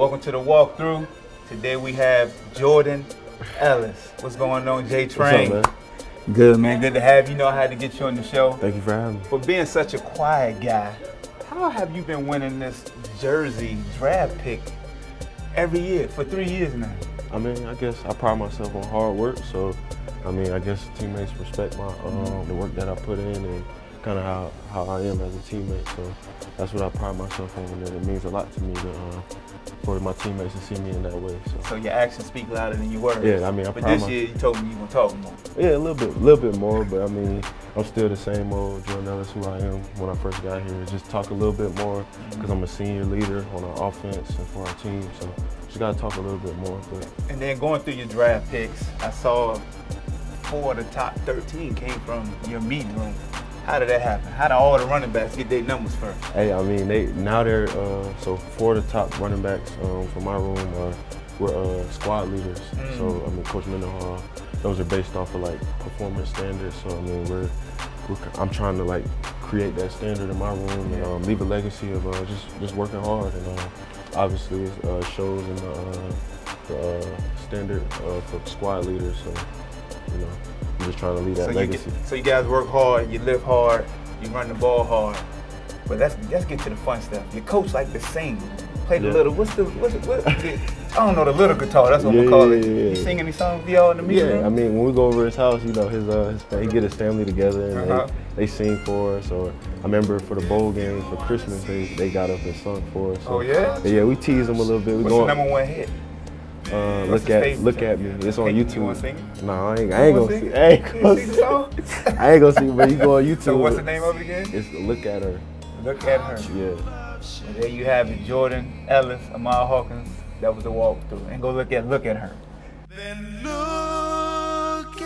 Welcome to the walkthrough. Today we have Jordan Ellis. What's going on, J Train? What's up, man? Good, man. Good to have you. Know I had to get you on the show. Thank you for having me. For being such a quiet guy, how have you been winning this Jersey draft pick every year for three years now? I mean, I guess I pride myself on hard work, so I mean, I guess teammates respect my um, the work that I put in and kind of how, how I am as a teammate. So that's what I pride myself on, and it means a lot to me to, uh, for my teammates to see me in that way. So, So your actions speak louder than your words. Yeah, I mean, I but this my- year you told me you gonna talk more. yeah, a little bit, a little bit more, but I mean, I'm still the same old Jordan Ellis who I am when I first got here. Just talk a little bit more because I'm a senior leader on our offense and for our team. So just gotta talk a little bit more. But And then going through your draft picks, I saw four of the top 13 came from your meeting room. How did that happen? How did all the running backs get their numbers first? Hey, I mean, they now they're uh, so four of the top running backs um, for my room are were uh, squad leaders. Mm. So I mean, Coach Mendenhall, those are based off of like performance standards. So I mean, we're, we're I'm trying to like create that standard in my room and um, leave a legacy of uh, just just working hard and uh, obviously it uh, shows in the, uh, the uh, standard uh, for squad leaders. So you know, just trying to leave that so, you get, so you guys work hard, you live hard, you run the ball hard. But let's let's get to the fun stuff. Your coach like to sing. Play the Yeah. little what's the what's the, what, I don't know the little guitar. That's what Yeah, we call it. yeah, yeah, You sing any songs for y'all in the meeting Yeah, room? I mean, when we go over his house, you know, his uh, his, he get his family together and Uh-huh. they, they sing for us. Or I remember for the bowl game for Christmas, they, they got up and sung for us. So, Oh, yeah? Yeah, we tease them a little bit. We What's go the number one hit? Uh, look at look at me. It's on Hey, you YouTube. wanna sing? No, I ain't, I ain't You gonna wanna sing. sing I ain't gonna You sing the sing. song? I ain't gonna sing, but you go on YouTube. So what's the name of it again? It's look at her. Look at her. Yeah. And there you have it, Jordan Ellis, Ahmad Hawkins. That was the walkthrough. And go look at look at her. Then look